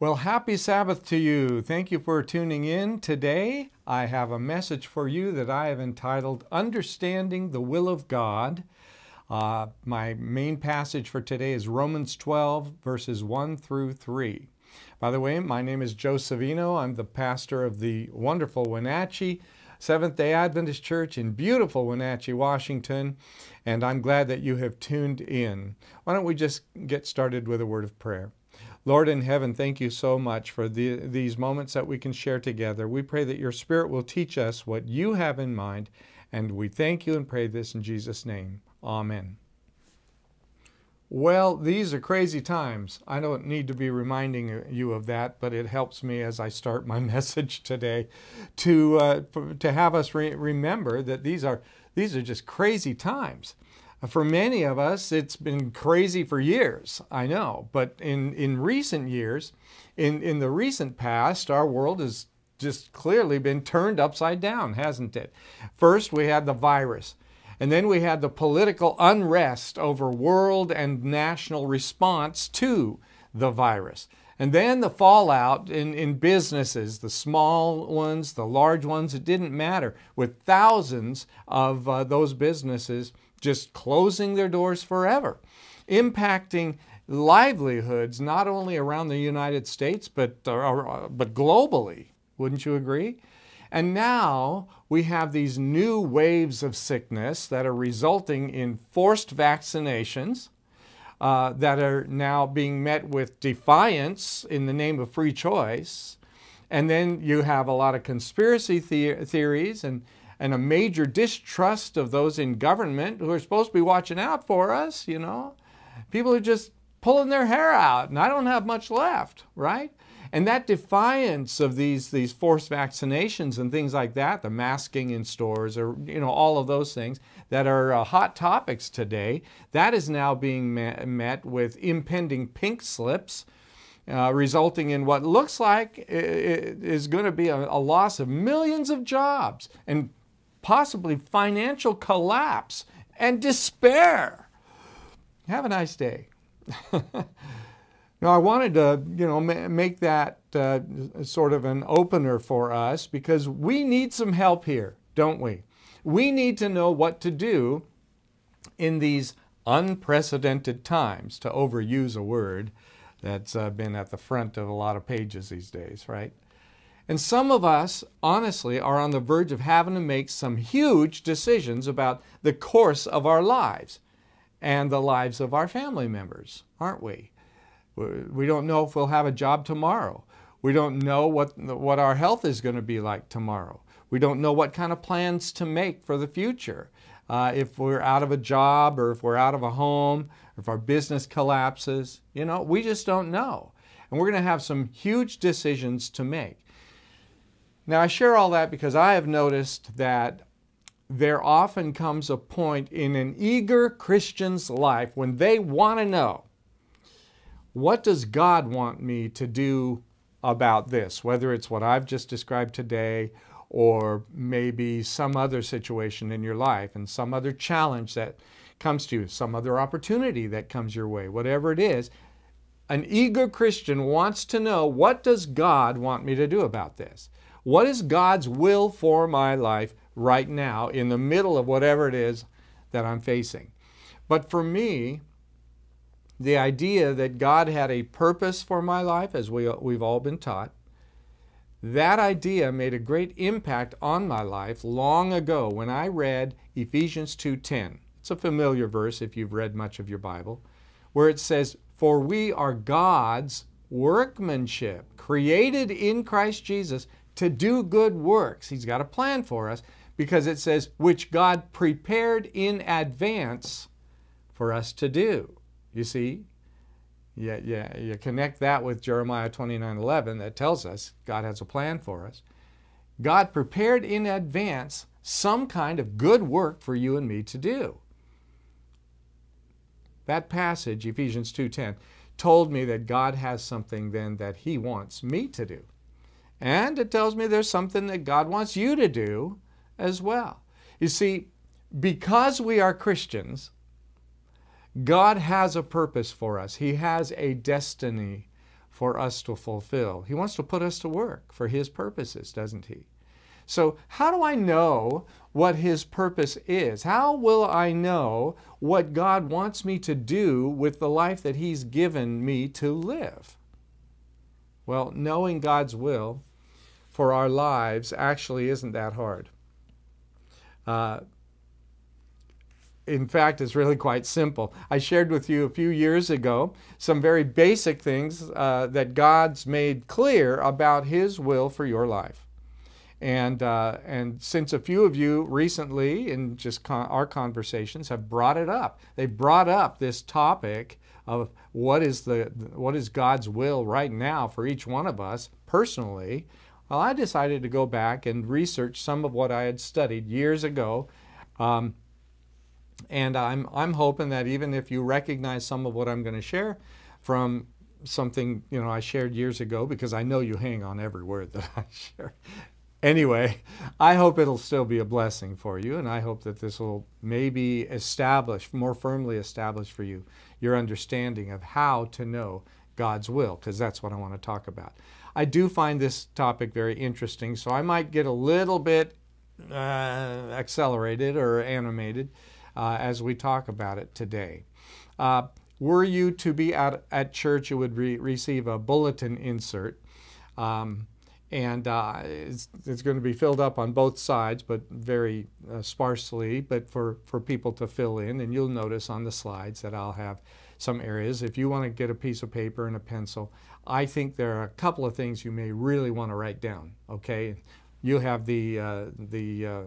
Well, happy Sabbath to you. Thank you for tuning in. Today, I have a message for you that I have entitled Understanding the Will of God. Uh, my main passage for today is Romans 12, verses 1 through 3. By the way, my name is Joe Savino. I'm the pastor of the wonderful Wenatchee Seventh day Adventist Church in beautiful Wenatchee, Washington, and I'm glad that you have tuned in. Why don't we just get started with a word of prayer? Lord in heaven, thank you so much for the, these moments that we can share together. We pray that your Spirit will teach us what you have in mind, and we thank you and pray this in Jesus' name. Amen. Well, these are crazy times. I don't need to be reminding you of that, but it helps me as I start my message today to, uh, to have us re- remember that these are, these are just crazy times. For many of us, it's been crazy for years, I know, but in, in recent years, in, in the recent past, our world has just clearly been turned upside down, hasn't it? First, we had the virus, and then we had the political unrest over world and national response to the virus. And then the fallout in, in businesses, the small ones, the large ones, it didn't matter, with thousands of uh, those businesses just closing their doors forever, impacting livelihoods not only around the United States but, uh, but globally. Wouldn't you agree? And now we have these new waves of sickness that are resulting in forced vaccinations uh, that are now being met with defiance in the name of free choice. And then you have a lot of conspiracy the- theories and and a major distrust of those in government who are supposed to be watching out for us, you know. People are just pulling their hair out, and I don't have much left, right? And that defiance of these, these forced vaccinations and things like that, the masking in stores, or you know, all of those things that are uh, hot topics today, that is now being met with impending pink slips. Uh, resulting in what looks like is going to be a, a loss of millions of jobs and possibly financial collapse and despair. Have a nice day. now, I wanted to, you know, make that uh, sort of an opener for us because we need some help here, don't we? We need to know what to do in these unprecedented times, to overuse a word that's uh, been at the front of a lot of pages these days, right? And some of us, honestly, are on the verge of having to make some huge decisions about the course of our lives and the lives of our family members, aren't we? We don't know if we'll have a job tomorrow. We don't know what, what our health is going to be like tomorrow. We don't know what kind of plans to make for the future. Uh, if we're out of a job or if we're out of a home, if our business collapses, you know, we just don't know. And we're going to have some huge decisions to make. Now, I share all that because I have noticed that there often comes a point in an eager Christian's life when they want to know what does God want me to do about this, whether it's what I've just described today or maybe some other situation in your life and some other challenge that comes to you, some other opportunity that comes your way, whatever it is. An eager Christian wants to know what does God want me to do about this? What is God's will for my life right now in the middle of whatever it is that I'm facing? But for me, the idea that God had a purpose for my life, as we, we've all been taught, that idea made a great impact on my life long ago when I read Ephesians 2:10. It's a familiar verse if you've read much of your Bible, where it says, "For we are God's workmanship, created in Christ Jesus to do good works. He's got a plan for us because it says, which God prepared in advance for us to do. You see? Yeah, yeah, you connect that with Jeremiah 29 11 that tells us God has a plan for us. God prepared in advance some kind of good work for you and me to do. That passage, Ephesians 2:10, told me that God has something then that he wants me to do. And it tells me there's something that God wants you to do as well. You see, because we are Christians, God has a purpose for us. He has a destiny for us to fulfill. He wants to put us to work for His purposes, doesn't He? So, how do I know what His purpose is? How will I know what God wants me to do with the life that He's given me to live? Well, knowing God's will for our lives actually isn't that hard. Uh, in fact, it's really quite simple. I shared with you a few years ago some very basic things uh, that God's made clear about His will for your life. And, uh, and since a few of you recently, in just con our conversations, have brought it up, they brought up this topic of what is, the, what is God's will right now for each one of us personally. Well, I decided to go back and research some of what I had studied years ago. Um, and I'm, I'm hoping that even if you recognize some of what I'm going to share from something you know I shared years ago, because I know you hang on every word that I share. Anyway, I hope it'll still be a blessing for you, and I hope that this will maybe establish, more firmly establish for you, your understanding of how to know God's will, because that's what I want to talk about. I do find this topic very interesting, so I might get a little bit uh, accelerated or animated uh, as we talk about it today. Uh, were you to be at, at church, you would re receive a bulletin insert. Um, and uh, it's, it's, going to be filled up on both sides, but very uh, sparsely, but for, for people to fill in. And you'll notice on the slides that I'll have some areas. If you want to get a piece of paper and a pencil, I think there are a couple of things you may really want to write down, okay? You have the, uh, the uh,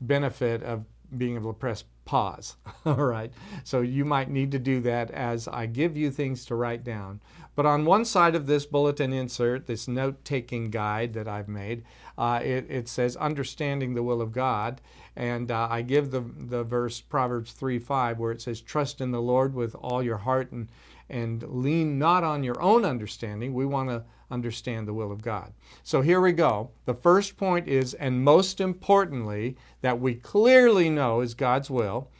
benefit of being able to press pause. All right. So you might need to do that as I give you things to write down. But on one side of this bulletin insert, this note taking guide that I've made, uh, it, it, says Understanding the Will of God. And uh, I give the, the verse Proverbs 3 5, where it says, Trust in the Lord with all your heart and, and lean not on your own understanding. We want to understand the will of God. So here we go. The first point is, and most importantly, that we clearly know is God's will,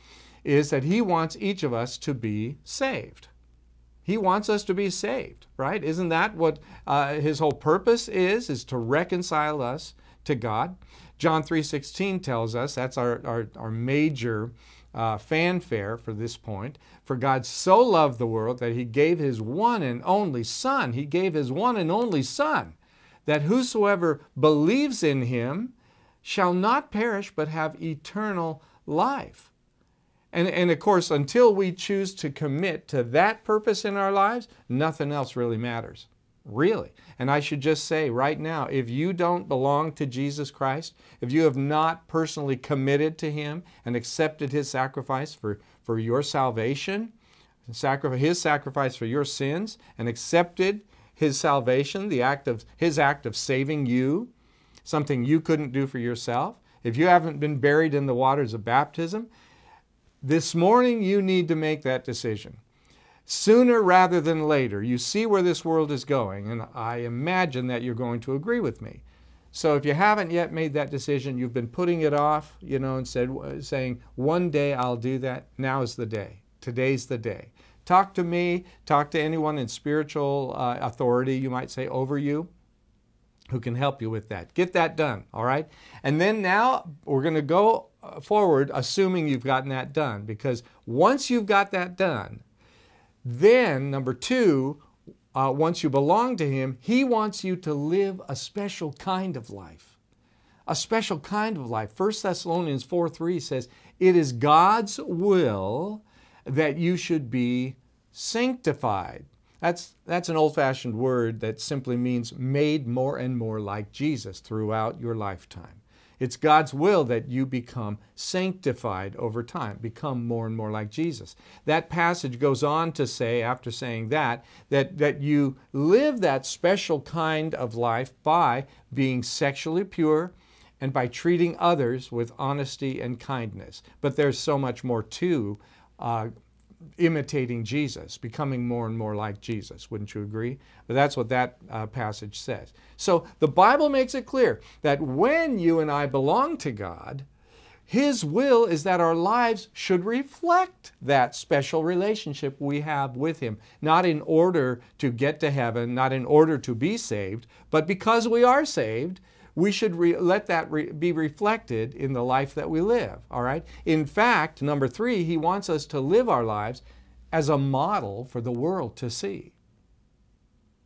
is that He wants each of us to be saved. He wants us to be saved, right? Isn't that what uh, His whole purpose is, is to reconcile us to God? John 3.16 tells us, that's our, our, our major uh, fanfare for this point. For God so loved the world that he gave his one and only Son. He gave his one and only Son, that whosoever believes in him shall not perish but have eternal life. And, and of course, until we choose to commit to that purpose in our lives, nothing else really matters. Really. And I should just say right now if you don't belong to Jesus Christ, if you have not personally committed to Him and accepted His sacrifice for, for your salvation, His sacrifice for your sins, and accepted His salvation, the act of His act of saving you, something you couldn't do for yourself, if you haven't been buried in the waters of baptism, this morning you need to make that decision sooner rather than later. You see where this world is going, and I imagine that you're going to agree with me. So if you haven't yet made that decision, you've been putting it off, you know, and said, saying, one day I'll do that. Now is the day. Today's the day. Talk to me, talk to anyone in spiritual uh, authority, you might say, over you, who can help you with that. Get that done, all right? And then now we're going to go uh, forward assuming you've gotten that done because once you've got that done, then, number two, uh, once you belong to Him, He wants you to live a special kind of life. A special kind of life. 1 Thessalonians 4 3 says, It is God's will that you should be sanctified. That's, that's an old fashioned word that simply means made more and more like Jesus throughout your lifetime. It's God's will that you become sanctified over time, become more and more like Jesus. That passage goes on to say, after saying that, that, that you live that special kind of life by being sexually pure and by treating others with honesty and kindness. But there's so much more to uh, imitating Jesus, becoming more and more like Jesus. Wouldn't you agree? But that's what that uh, passage says. So the Bible makes it clear that when you and I belong to God, His will is that our lives should reflect that special relationship we have with Him, not in order to get to heaven, not in order to be saved, but because we are saved, we should re- let that re- be reflected in the life that we live, all right? In fact, number three, He wants us to live our lives as a model for the world to see.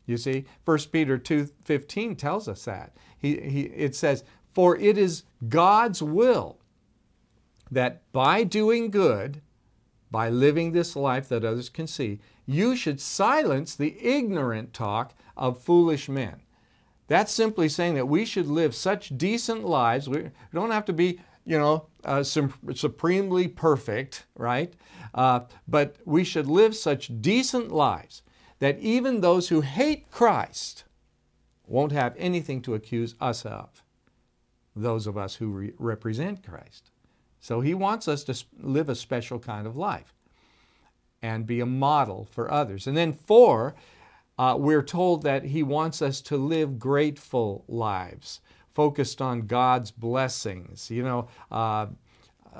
You see, 1 Peter 2:15 tells us that. He, he, it says, "For it is God's will that by doing good, by living this life that others can see, you should silence the ignorant talk of foolish men." That's simply saying that we should live such decent lives. We don't have to be, you know, uh, supremely perfect, right? Uh, but we should live such decent lives that even those who hate Christ won't have anything to accuse us of, those of us who re- represent Christ. So he wants us to live a special kind of life and be a model for others. And then, four, uh, we're told that he wants us to live grateful lives, focused on God's blessings. You know, uh,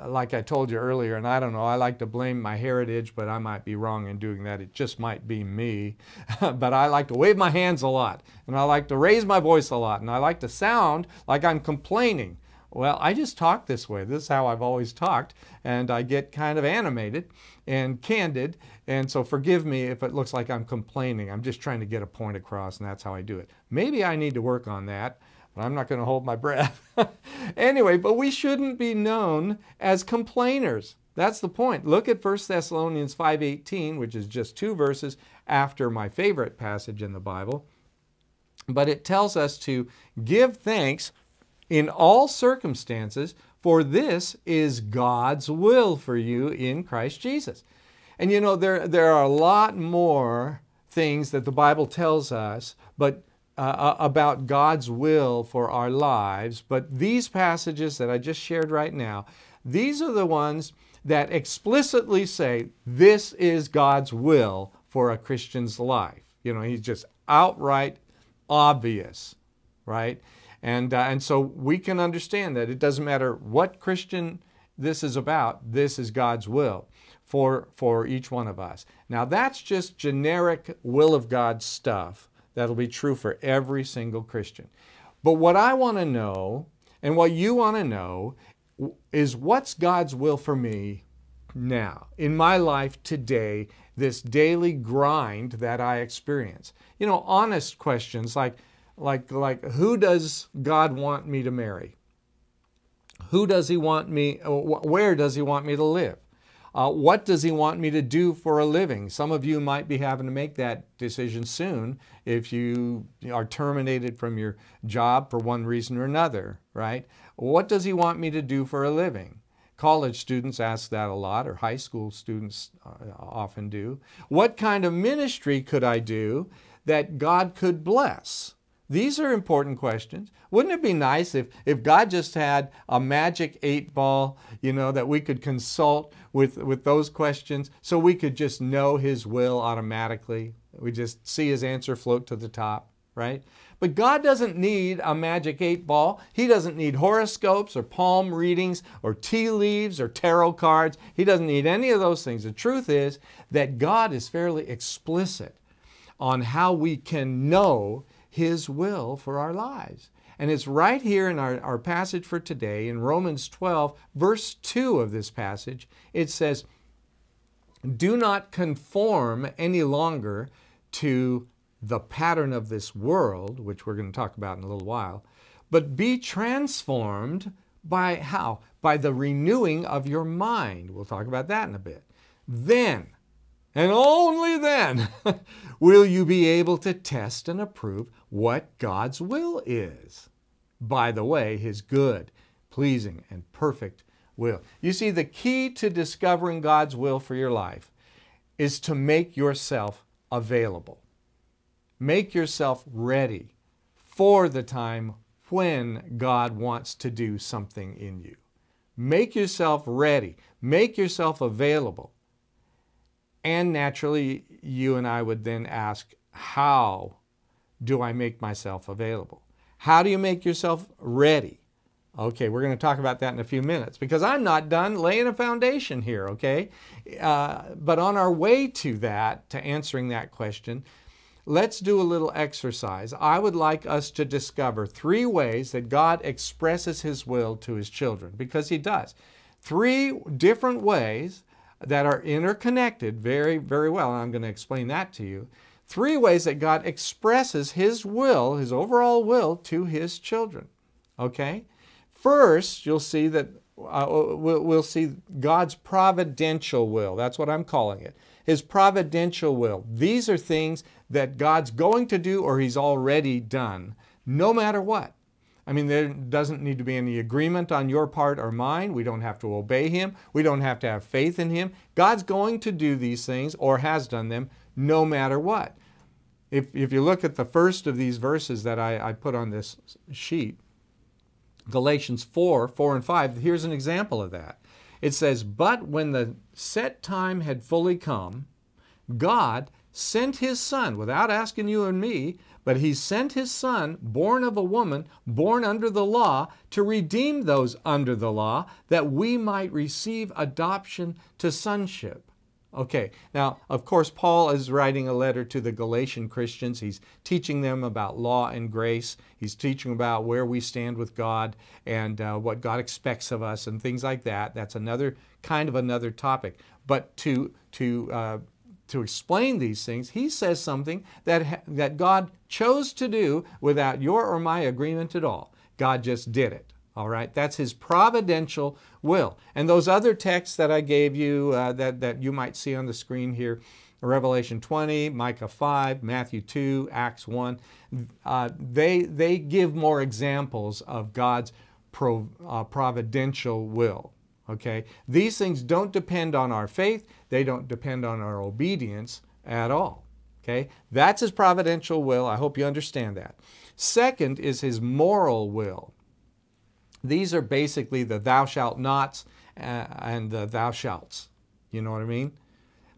like I told you earlier, and I don't know, I like to blame my heritage, but I might be wrong in doing that. It just might be me. but I like to wave my hands a lot, and I like to raise my voice a lot, and I like to sound like I'm complaining. Well, I just talk this way. This is how I've always talked, and I get kind of animated and candid, and so forgive me if it looks like I'm complaining. I'm just trying to get a point across, and that's how I do it. Maybe I need to work on that. But I'm not going to hold my breath. anyway, but we shouldn't be known as complainers. That's the point. Look at 1 Thessalonians 5:18, which is just two verses after my favorite passage in the Bible. But it tells us to give thanks in all circumstances, for this is God's will for you in Christ Jesus. And you know, there, there are a lot more things that the Bible tells us, but uh, uh, about God's will for our lives, but these passages that I just shared right now, these are the ones that explicitly say this is God's will for a Christian's life. You know, he's just outright obvious, right? And, uh, and so we can understand that it doesn't matter what Christian this is about, this is God's will for, for each one of us. Now, that's just generic will of God stuff. That'll be true for every single Christian. But what I want to know, and what you want to know, is what's God's will for me now, in my life today, this daily grind that I experience? You know, honest questions like, like, like who does God want me to marry? Who does He want me, where does He want me to live? Uh, what does he want me to do for a living? Some of you might be having to make that decision soon if you are terminated from your job for one reason or another, right? What does he want me to do for a living? College students ask that a lot, or high school students uh, often do. What kind of ministry could I do that God could bless? These are important questions. Wouldn't it be nice if, if God just had a magic eight ball, you know, that we could consult with, with those questions so we could just know His will automatically? We just see His answer float to the top, right? But God doesn't need a magic eight ball. He doesn't need horoscopes or palm readings or tea leaves or tarot cards. He doesn't need any of those things. The truth is that God is fairly explicit on how we can know his will for our lives. And it's right here in our, our passage for today, in Romans 12, verse 2 of this passage. It says, Do not conform any longer to the pattern of this world, which we're going to talk about in a little while, but be transformed by how? By the renewing of your mind. We'll talk about that in a bit. Then, and only then, will you be able to test and approve what God's will is. By the way, His good, pleasing, and perfect will. You see, the key to discovering God's will for your life is to make yourself available. Make yourself ready for the time when God wants to do something in you. Make yourself ready. Make yourself available. And naturally, you and I would then ask, how do I make myself available? How do you make yourself ready? Okay, we're going to talk about that in a few minutes because I'm not done laying a foundation here, okay? Uh, but on our way to that, to answering that question, let's do a little exercise. I would like us to discover three ways that God expresses His will to His children because He does. Three different ways that are interconnected very, very well. And I'm going to explain that to you. Three ways that God expresses His will, His overall will, to His children. Okay? First, you'll see that uh, we'll, we'll see God's providential will. That's what I'm calling it. His providential will. These are things that God's going to do or He's already done, no matter what. I mean, there doesn't need to be any agreement on your part or mine. We don't have to obey Him. We don't have to have faith in Him. God's going to do these things or has done them no matter what. If, if you look at the first of these verses that I, I put on this sheet, Galatians 4 4 and 5, here's an example of that. It says, But when the set time had fully come, God sent his son without asking you and me, but he sent his son, born of a woman, born under the law, to redeem those under the law, that we might receive adoption to sonship. Okay, now, of course, Paul is writing a letter to the Galatian Christians. He's teaching them about law and grace. He's teaching about where we stand with God and uh, what God expects of us and things like that. That's another kind of another topic. But to, to, uh, to explain these things, he says something that, that God chose to do without your or my agreement at all. God just did it. All right, that's his providential will. And those other texts that I gave you uh, that, that you might see on the screen here Revelation 20, Micah 5, Matthew 2, Acts 1 uh, they, they give more examples of God's uh, providential will. Okay, these things don't depend on our faith, they don't depend on our obedience at all. Okay, that's his providential will. I hope you understand that. Second is his moral will. These are basically the thou shalt nots uh, and the thou shalts. You know what I mean?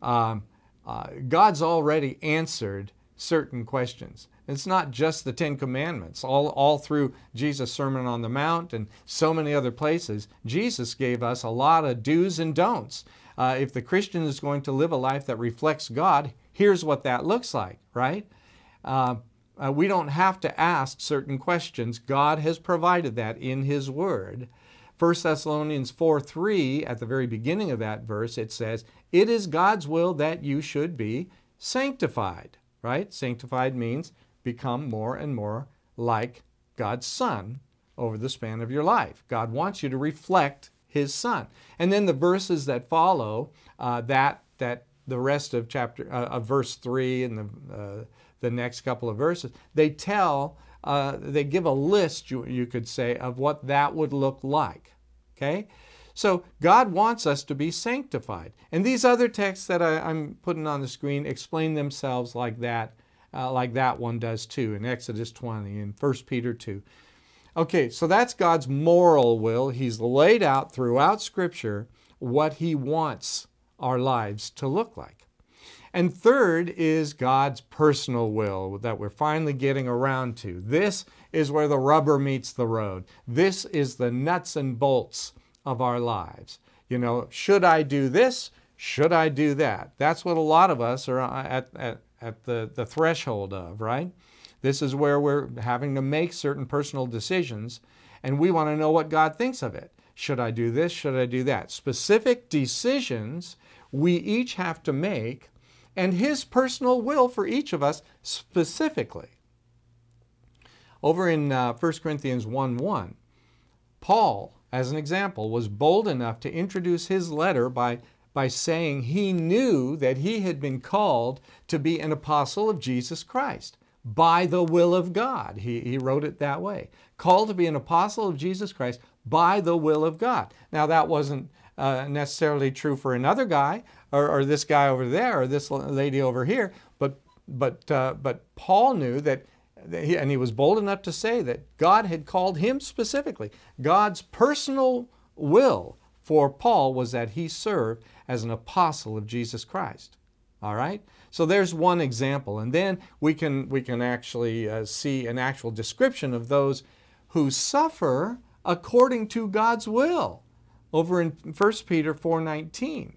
Um, uh, God's already answered certain questions. It's not just the Ten Commandments. All, all through Jesus' Sermon on the Mount and so many other places, Jesus gave us a lot of do's and don'ts. Uh, if the Christian is going to live a life that reflects God, here's what that looks like, right? Uh, uh, we don't have to ask certain questions. God has provided that in His Word. 1 Thessalonians 4 3, at the very beginning of that verse, it says, It is God's will that you should be sanctified, right? Sanctified means become more and more like God's Son over the span of your life. God wants you to reflect His Son. And then the verses that follow, uh, that, that the rest of chapter, uh, of verse 3 and the uh, the next couple of verses, they tell, uh, they give a list, you, you could say, of what that would look like. Okay? So God wants us to be sanctified. And these other texts that I, am putting on the screen explain themselves like that, uh, like that one does too, in Exodus 20 and 1 Peter 2. Okay, so that's God's moral will. He's laid out throughout Scripture what He wants our lives to look like. And third is God's personal will that we're finally getting around to. This is where the rubber meets the road. This is the nuts and bolts of our lives. You know, should I do this? Should I do that? That's what a lot of us are at, at, at the, the threshold of, right? This is where we're having to make certain personal decisions, and we want to know what God thinks of it. Should I do this? Should I do that? Specific decisions we each have to make and His personal will for each of us specifically. Over in uh, 1 Corinthians 1 1, Paul, as an example, was bold enough to introduce his letter by, by saying he knew that he had been called to be an apostle of Jesus Christ by the will of God. He, he wrote it that way. Called to be an apostle of Jesus Christ by the will of God. Now, that wasn't uh, necessarily true for another guy or, or, this guy over there or this lady over here, but but uh, but Paul knew that, he, and he was bold enough to say that God had called him specifically. God's personal will for Paul was that he served as an apostle of Jesus Christ. All right. So there's one example, and then we can we can actually uh, see an actual description of those who suffer according to God's will over in 1 Peter 4:19.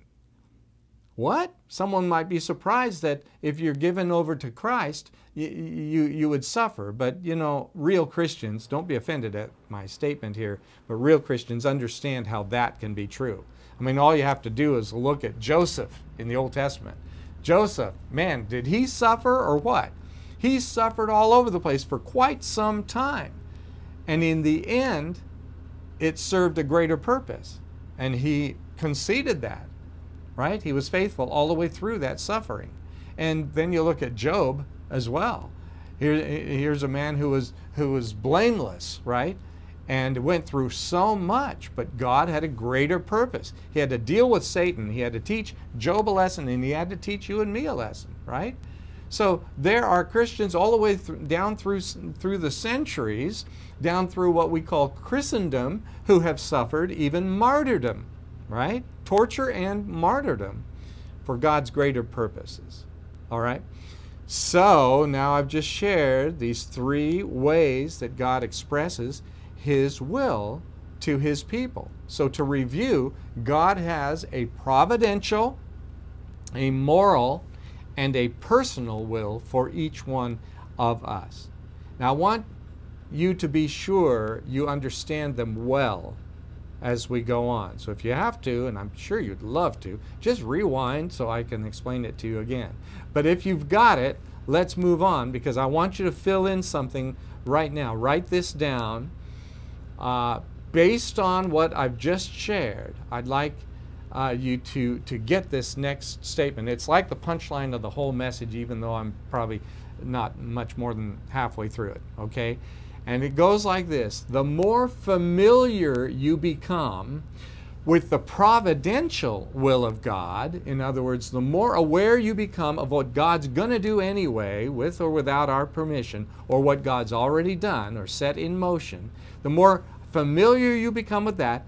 What? Someone might be surprised that if you're given over to Christ, you, you, you would suffer. But, you know, real Christians, don't be offended at my statement here, but real Christians understand how that can be true. I mean, all you have to do is look at Joseph in the Old Testament. Joseph, man, did he suffer or what? He suffered all over the place for quite some time. And in the end, it served a greater purpose. And he conceded that, right? He was faithful all the way through that suffering. And then you look at Job as well. Here, here's a man who was, who was blameless, right? And went through so much, but God had a greater purpose. He had to deal with Satan. He had to teach Job a lesson, and he had to teach you and me a lesson, right? So there are Christians all the way th down through, through the centuries, down through what we call Christendom, who have suffered even martyrdom, right? Torture and martyrdom for God's greater purposes. All right? So now I've just shared these three ways that God expresses His will to His people. So to review, God has a providential, a moral, and a personal will for each one of us. Now, I want you to be sure you understand them well as we go on. So if you have to, and I'm sure you'd love to, just rewind so I can explain it to you again. But if you've got it, let's move on because I want you to fill in something right now. Write this down. Uh, based on what I've just shared, I'd like uh, you to, to get this next statement. It's like the punchline of the whole message, even though I'm probably not much more than halfway through it, okay? And it goes like this The more familiar you become with the providential will of God, in other words, the more aware you become of what God's going to do anyway, with or without our permission, or what God's already done or set in motion, the more familiar you become with that,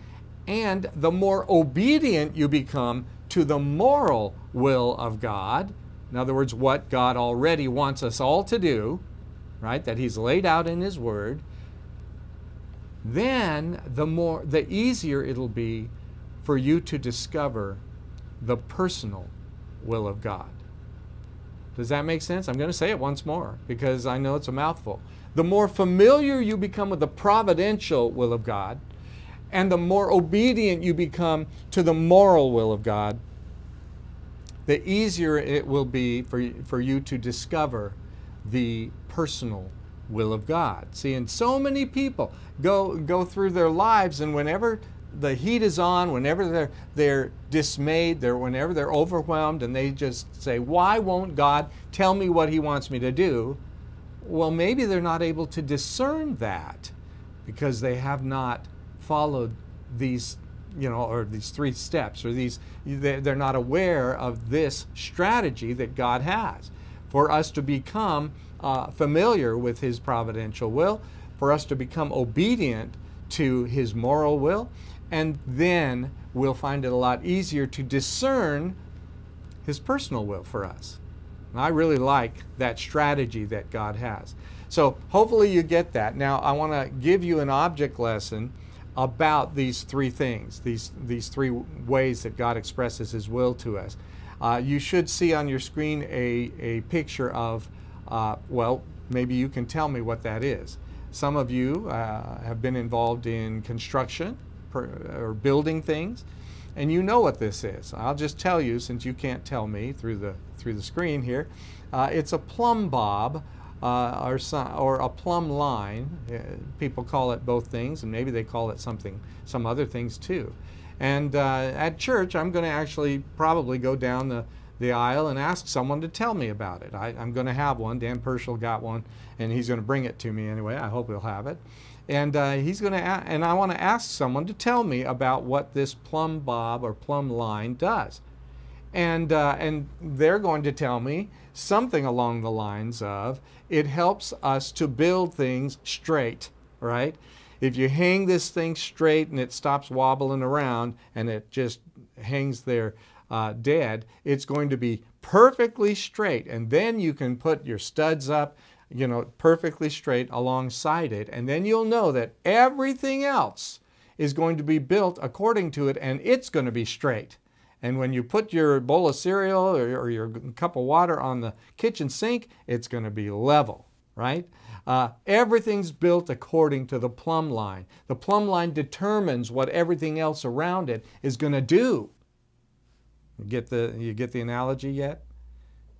and the more obedient you become to the moral will of God, in other words, what God already wants us all to do, right, that He's laid out in His Word, then the more the easier it'll be for you to discover the personal will of God. Does that make sense? I'm going to say it once more because I know it's a mouthful. The more familiar you become with the providential will of God, and the more obedient you become to the moral will of God, the easier it will be for, for you to discover the personal will of God. See, and so many people go, go through their lives, and whenever the heat is on, whenever they're, they're dismayed, they're, whenever they're overwhelmed, and they just say, Why won't God tell me what He wants me to do? Well, maybe they're not able to discern that because they have not followed these you know, or these three steps, or these, they're not aware of this strategy that God has for us to become uh, familiar with His providential will, for us to become obedient to His moral will, and then we'll find it a lot easier to discern His personal will for us. And I really like that strategy that God has. So hopefully you get that. Now I want to give you an object lesson about these three things, these, these three ways that God expresses His will to us. Uh, you should see on your screen a, a picture of, uh, well, maybe you can tell me what that is. Some of you uh, have been involved in construction or building things, and you know what this is. I'll just tell you, since you can't tell me through the, through the screen here, uh, it's a plumb bob uh, or, or a plumb line. Uh, people call it both things, and maybe they call it something, some other things too. And uh, at church, I'm going to actually probably go down the, the aisle and ask someone to tell me about it. I, am going to have one. Dan Purcell got one, and he's going to bring it to me anyway. I hope he'll have it. And uh, he's going to, and I want to ask someone to tell me about what this plumb bob or plumb line does. And, uh, and they're going to tell me something along the lines of it helps us to build things straight, right? If you hang this thing straight and it stops wobbling around and it just hangs there uh, dead, it's going to be perfectly straight. And then you can put your studs up, you know, perfectly straight alongside it. And then you'll know that everything else is going to be built according to it and it's going to be straight. And when you put your bowl of cereal or, or your cup of water on the kitchen sink, it's going to be level, right? Uh, everything's built according to the plumb line. The plumb line determines what everything else around it is going to do. Get the, you get the analogy yet?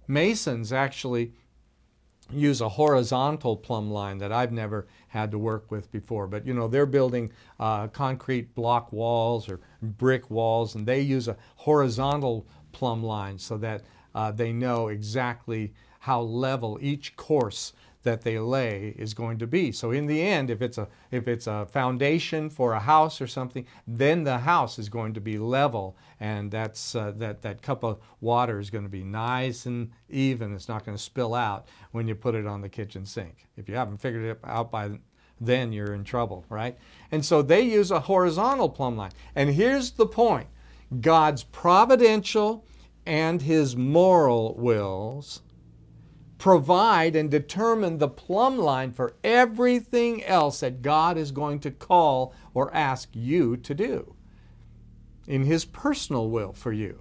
Masons actually use a horizontal plumb line that I've never had to work with before. But you know, they're building uh, concrete block walls or brick walls, and they use a horizontal plumb line so that uh, they know exactly how level each course that they lay is going to be. So in the end, if it's a if it's a foundation for a house or something, then the house is going to be level, and that's uh, that that cup of water is going to be nice and even. It's not going to spill out when you put it on the kitchen sink. If you haven't figured it out by then, you're in trouble, right? And so they use a horizontal plumb line. And here's the point: God's providential and His moral wills provide and determine the plumb line for everything else that God is going to call or ask you to do in His personal will for you.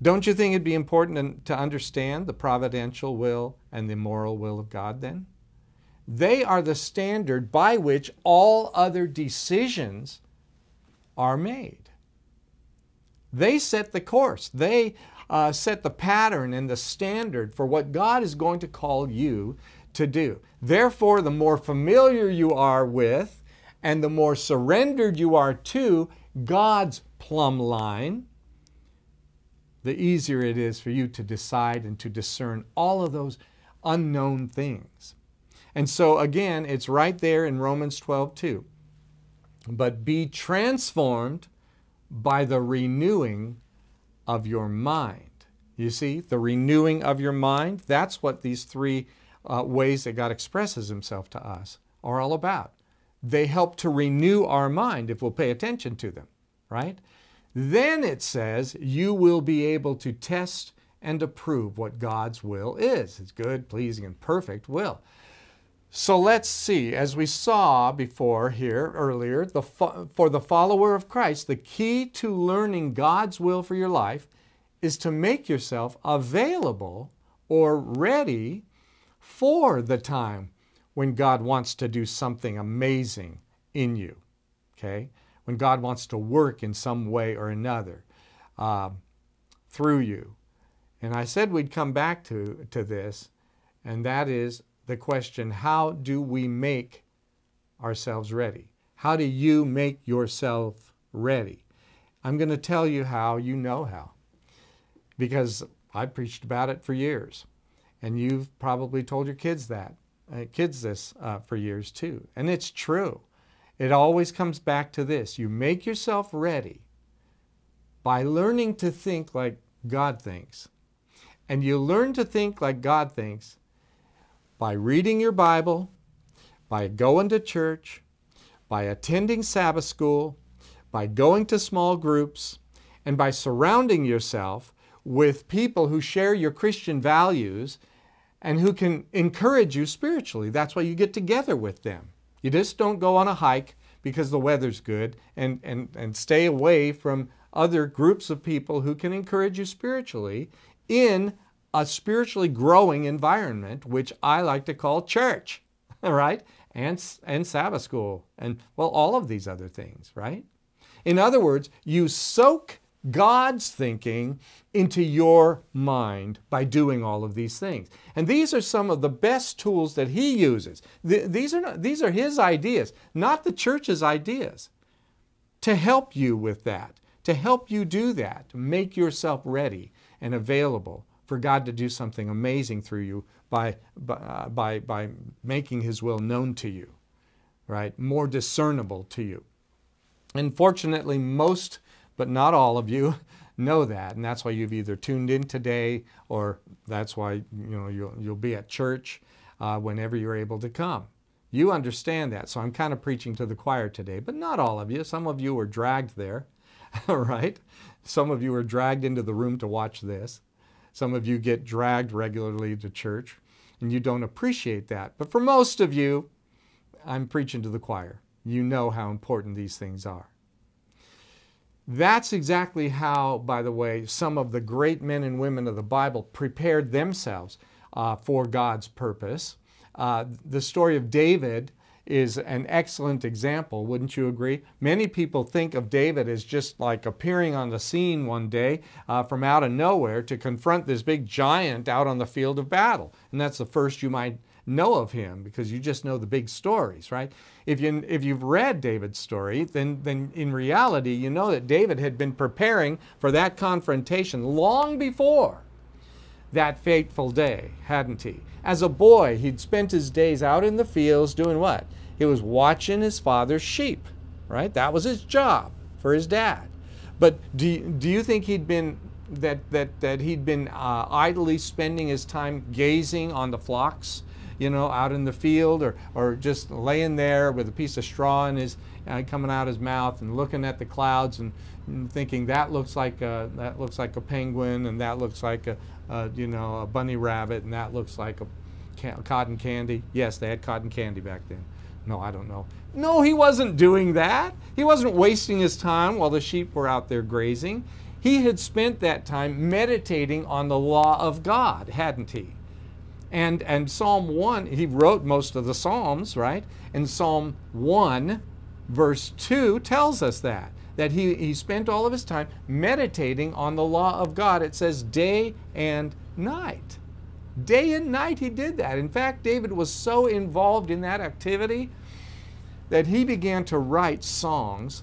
Don't you think it'd be important to understand the providential will and the moral will of God then? They are the standard by which all other decisions are made. They set the course. They uh, set the pattern and the standard for what God is going to call you to do. Therefore, the more familiar you are with and the more surrendered you are to God's plumb line, the easier it is for you to decide and to discern all of those unknown things. And so, again, it's right there in Romans 12, 2. But be transformed by the renewing of your mind. You see, the renewing of your mind, that's what these three uh, ways that God expresses Himself to us are all about. They help to renew our mind if we'll pay attention to them, right? Then it says you will be able to test and approve what God's will is. It's good, pleasing, and perfect will. So let's see, as we saw before here earlier, the for the follower of Christ, the key to learning God's will for your life is to make yourself available or ready for the time when God wants to do something amazing in you. Okay? When God wants to work in some way or another uh, through you. And I said we'd come back to, to this, and that is the question how do we make ourselves ready? How do you make yourself ready? I'm going to tell you how, you know how. Because I preached about it for years. And you've probably told your kids that, uh, kids this uh, for years too. And it's true. It always comes back to this you make yourself ready by learning to think like God thinks. And you learn to think like God thinks by reading your Bible, by going to church, by attending Sabbath school, by going to small groups, and by surrounding yourself with people who share your Christian values and who can encourage you spiritually. That's why you get together with them. You just don't go on a hike because the weather's good and, and, and stay away from other groups of people who can encourage you spiritually in a spiritually growing environment, which I like to call church, right? And, and Sabbath school, and well, all of these other things, right? In other words, you soak God's thinking into your mind by doing all of these things. And these are some of the best tools that He uses. these, are not, these are His ideas, not the church's ideas, to help you with that, to help you do that, to make yourself ready and available for God to do something amazing through you by, uh, by, by making His will known to you, right? More discernible to you. And fortunately, most, but not all of you, know that, and that's why you've either tuned in today or that's why you know you'll, you'll be at church uh, whenever you're able to come. You understand that, so I'm kind of preaching to the choir today, but not all of you. Some of you were dragged there, right? Some of you were dragged into the room to watch this. Some of you get dragged regularly to church. and you don't appreciate that. But for most of you, I'm preaching to the choir. You know how important these things are. That's exactly how, by the way, some of the great men and women of the Bible prepared themselves uh, for God's purpose. Uh, the story of David is an excellent example, wouldn't you agree? Many people think of David as just like appearing on the scene one day uh, from out of nowhere to confront this big giant out on the field of battle. And that's the first you might know of him because you just know the big stories, right? If, you, if you've read David's story, then, then in reality, you know that David had been preparing for that confrontation long before that fateful day, hadn't he? As a boy, he'd spent his days out in the fields doing what? He was watching his father's sheep, right? That was his job for his dad. But do do you think he'd been that that that he'd been uh, idly spending his time gazing on the flocks you know, out in the field or, or just laying there with a piece of straw in his, uh, coming out his mouth and looking at the clouds and, and thinking that looks like a, that looks like a penguin and that looks like a, a you know a bunny rabbit and that looks like a ca cotton candy. Yes, they had cotton candy back then. No, I don't know. No, he wasn't doing that. He wasn't wasting his time while the sheep were out there grazing. He had spent that time meditating on the law of God, hadn't he? And, and Psalm 1, he wrote most of the Psalms, right? And Psalm 1, verse 2 tells us that, that he, he spent all of his time meditating on the law of God. It says day and night. Day and night he did that. In fact, David was so involved in that activity that he began to write songs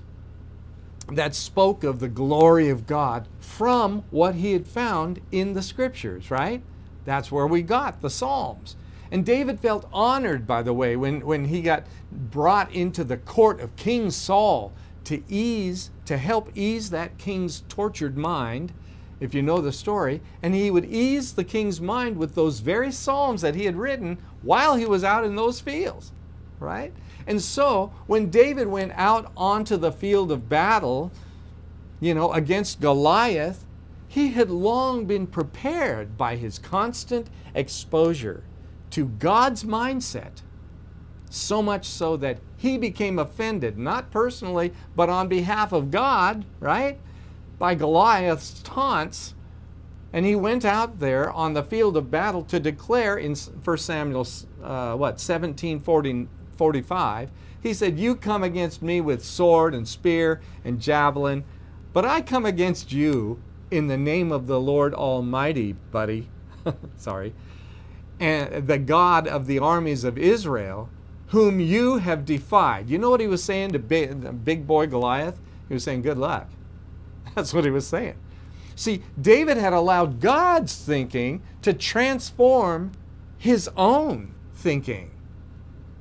that spoke of the glory of God from what he had found in the scriptures, right? That's where we got the Psalms. And David felt honored, by the way, when, when he got brought into the court of King Saul to ease, to help ease that king's tortured mind, if you know the story. And he would ease the king's mind with those very Psalms that he had written while he was out in those fields, right? And so when David went out onto the field of battle, you know, against Goliath, he had long been prepared by his constant exposure to God's mindset, so much so that he became offended, not personally, but on behalf of God, right? By Goliath's taunts. And he went out there on the field of battle to declare in 1 Samuel, uh, what, 17, 40, 45, he said, You come against me with sword and spear and javelin, but I come against you in the name of the Lord Almighty, buddy. Sorry. And the God of the armies of Israel, whom you have defied. You know what he was saying to big, big boy Goliath? He was saying, Good luck. That's what he was saying. See, David had allowed God's thinking to transform his own thinking.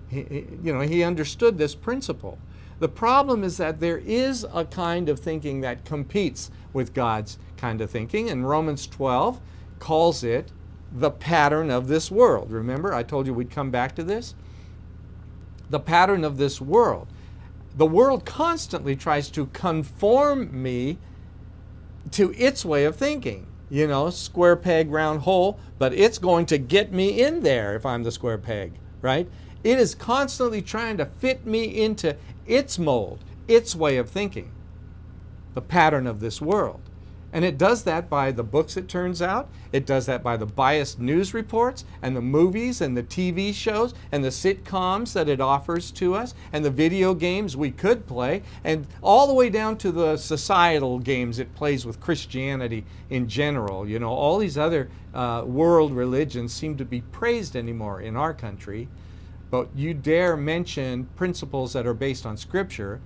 He, you know, he understood this principle. The problem is that there is a kind of thinking that competes with God's kind of thinking, and Romans 12 calls it the pattern of this world. Remember, I told you we'd come back to this? The pattern of this world. The world constantly tries to conform me to its way of thinking. You know, square peg, round hole, but it's going to get me in there if I'm the square peg, right? It is constantly trying to fit me into its mold, its way of thinking, the pattern of this world. And it does that by the books, it turns out. It does that by the biased news reports and the movies and the TV shows and the sitcoms that it offers to us and the video games we could play and all the way down to the societal games it plays with Christianity in general. You know, all these other uh, world religions seem to be praised anymore in our country. But you dare mention principles that are based on Scripture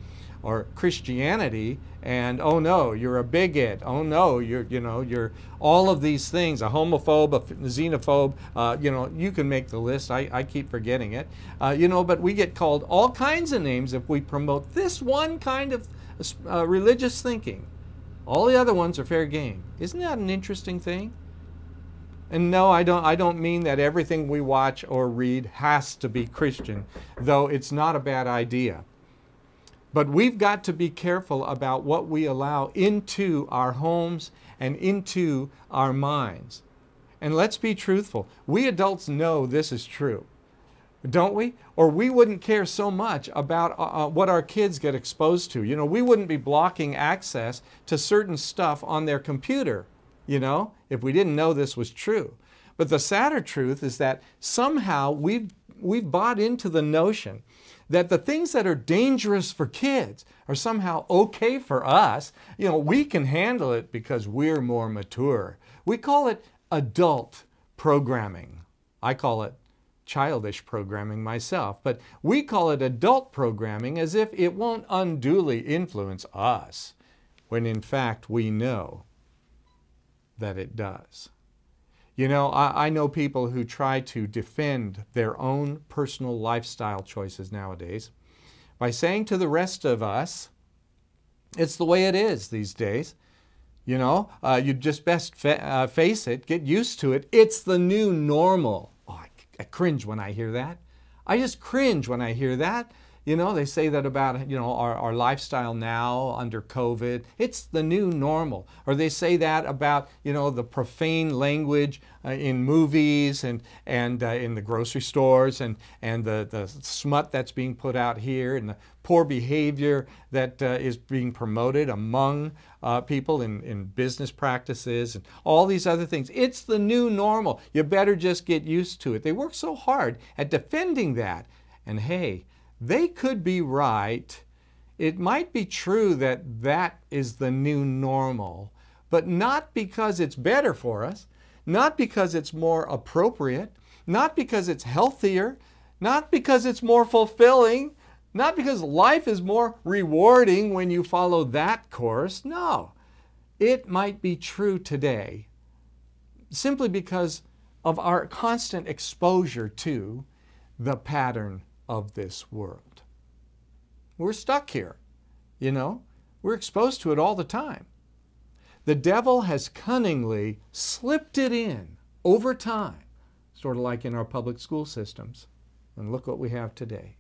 or Christianity and oh no, you're a bigot. Oh no, you're you know you're all of these things, a homophobe, a xenophobe. Uh, you know you can make the list. I, I keep forgetting it. Uh, you know, but we get called all kinds of names if we promote this one kind of uh, religious thinking. All the other ones are fair game. Isn't that an interesting thing? And no, I don't, I don't mean that everything we watch or read has to be Christian, though it's not a bad idea. But we've got to be careful about what we allow into our homes and into our minds. And let's be truthful. We adults know this is true, don't we? Or we wouldn't care so much about uh, uh, what our kids get exposed to. You know, we wouldn't be blocking access to certain stuff on their computer, you know, if we didn't know this was true. But the sadder truth is that somehow we've, we've bought into the notion that the things that are dangerous for kids are somehow okay for us. You know, we can handle it because we're more mature. We call it adult programming. I call it childish programming myself, but we call it adult programming as if it won't unduly influence us, when in fact we know that it does. You know, I, I, know people who try to defend their own personal lifestyle choices nowadays by saying to the rest of us, it's the way it is these days. You know, uh, you just best fa uh, face it, get used to it. It's the new normal. Oh, I, I cringe when I hear that. I just cringe when I hear that you know, they say that about, you know, our, our lifestyle now under COVID. It's the new normal. Or they say that about, you know, the profane language uh, in movies and, and uh, in the grocery stores and, and the, the smut that's being put out here and the poor behavior that uh, is being promoted among uh, people in, in business practices and all these other things. It's the new normal. You better just get used to it. They work so hard at defending that. And hey, they could be right. It might be true that that is the new normal, but not because it's better for us, not because it's more appropriate, not because it's healthier, not because it's more fulfilling, not because life is more rewarding when you follow that course. No, it might be true today simply because of our constant exposure to the pattern of this world. We're stuck here, you know? We're exposed to it all the time. The devil has cunningly slipped it in over time, sort of like in our public school systems. And look what we have today.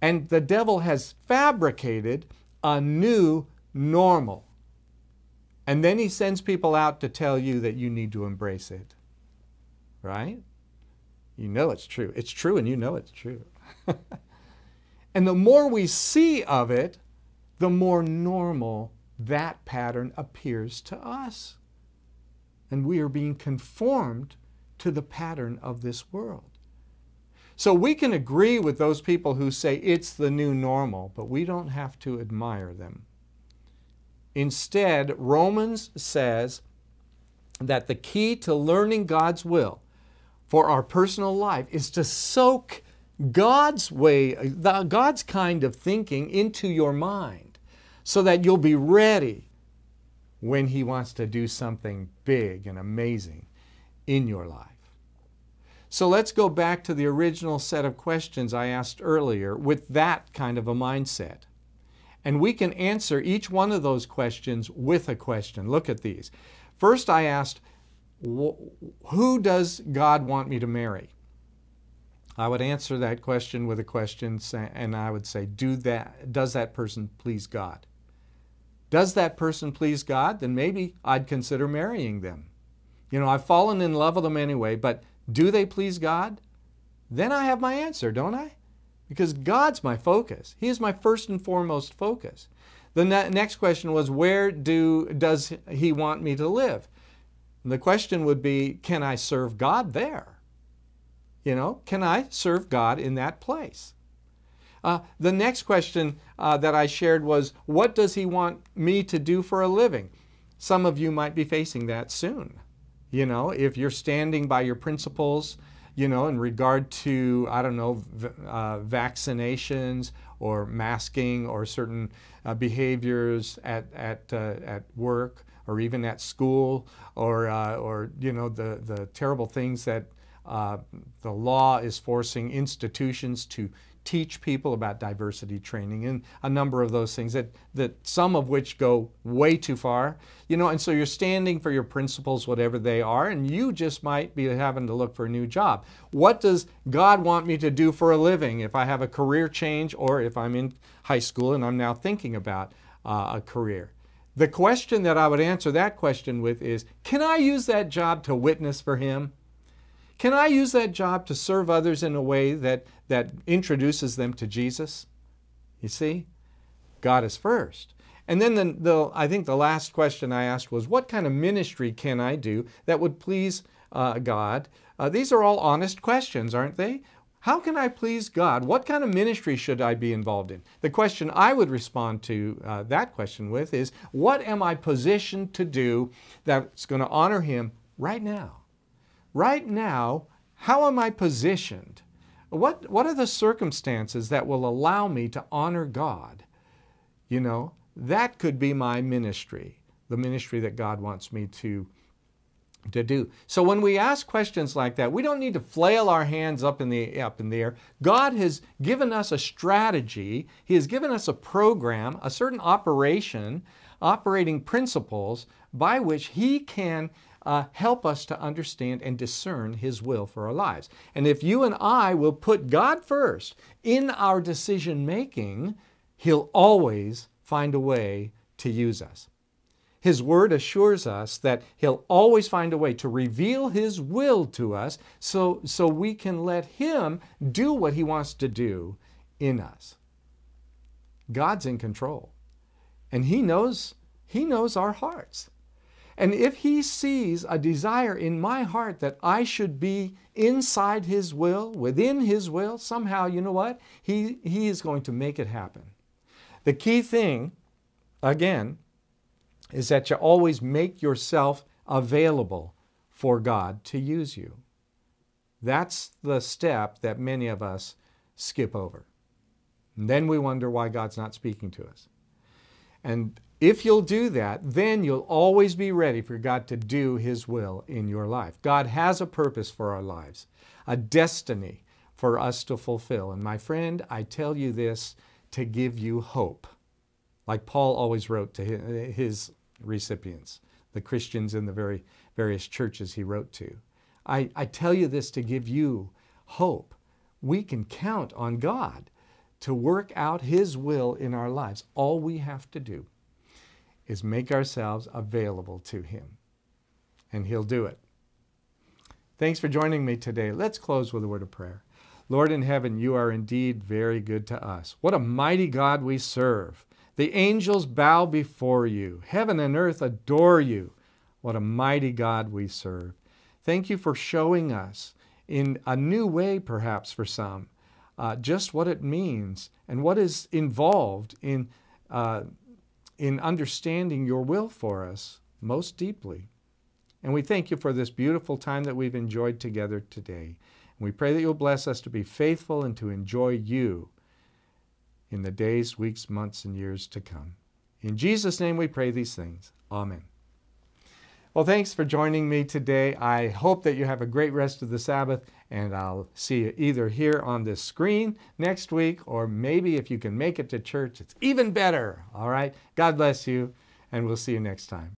And the devil has fabricated a new normal. And then he sends people out to tell you that you need to embrace it. Right? You know it's true. It's true and you know it's true. and the more we see of it, the more normal that pattern appears to us. And we are being conformed to the pattern of this world. So we can agree with those people who say it's the new normal, but we don't have to admire them. Instead, Romans says that the key to learning God's will for our personal life is to soak God's way, God's kind of thinking into your mind so that you'll be ready when He wants to do something big and amazing in your life. So let's go back to the original set of questions I asked earlier with that kind of a mindset. And we can answer each one of those questions with a question. Look at these. First, I asked, who does God want me to marry? I would answer that question with a question and I would say, Do that, does that person please God? Does that person please God? Then maybe I'd consider marrying them. You know, I've fallen in love with them anyway, but do they please God? Then I have my answer, don't I? Because God's my focus. He is my first and foremost focus. The ne next question was, where do, does He want me to live? And the question would be, can I serve God there? You know, can I serve God in that place? Uh, the next question uh, that I shared was, what does He want me to do for a living? Some of you might be facing that soon. You know, if you're standing by your principles, you know, in regard to, I don't know, uh, vaccinations or masking or certain uh, behaviors at, at, uh, at work, or even at school or, uh, or you know, the, the terrible things that uh, the law is forcing institutions to teach people about diversity training and a number of those things that, that some of which go way too far you know and so you're standing for your principles whatever they are and you just might be having to look for a new job. What does god want me to do for a living? If i have a career change or if i'm in high school and i'm now thinking about uh, a career The question that I would answer that question with is Can I use that job to witness for Him? Can I use that job to serve others in a way that, that introduces them to Jesus? You see, God is first. And then the, the, I think the last question I asked was, what kind of ministry can I do that would please uh, God? Uh, these are all honest questions, aren't they? How can I please God? What kind of ministry should I be involved in? The question I would respond to uh, that question with is, what am I positioned to do that's going to honor Him right now? Right now, how am I positioned? What, what are the circumstances that will allow me to honor God? You know, that could be my ministry, the ministry that God wants me to, to do. So when we ask questions like that, we don't need to flail our hands up in the up in the air. God has given us a strategy. He has given us a program, a certain operation, operating principles by which He can uh, help us to understand and discern His will for our lives. And if you and I will put God first in our decision making, He'll always find a way to use us. His Word assures us that He'll always find a way to reveal His will to us so, so we can let Him do what He wants to do in us. God's in control. And He knows, He knows our hearts. And if He sees a desire in my heart that I should be inside His will, within His will, somehow, you know what? He, he is going to make it happen. The key thing, again, is that you always make yourself available for God to use you. That's the step that many of us skip over. And then we wonder why God's not speaking to us. And if you'll do that, then you'll always be ready for God to do His will in your life. God has a purpose for our lives, a destiny for us to fulfill. And my friend, I tell you this to give you hope. Like Paul always wrote to his recipients, the Christians in the very various churches he wrote to. I, I tell you this to give you hope. We can count on God to work out His will in our lives. All we have to do is make ourselves available to Him, and He'll do it. Thanks for joining me today. Let's close with a word of prayer. Lord in heaven, you are indeed very good to us. What a mighty God we serve. The angels bow before you. Heaven and earth adore you. What a mighty God we serve. Thank you for showing us in a new way, perhaps for some, uh, just what it means and what is involved in, uh, in understanding your will for us most deeply. And we thank you for this beautiful time that we've enjoyed together today. And we pray that you'll bless us to be faithful and to enjoy you in the days, weeks, months, and years to come. In Jesus' name we pray these things. Amen. Well, thanks for joining me today. I hope that you have a great rest of the Sabbath, and I'll see you either here on this screen next week, or maybe if you can make it to church, it's even better. All right? God bless you, and we'll see you next time.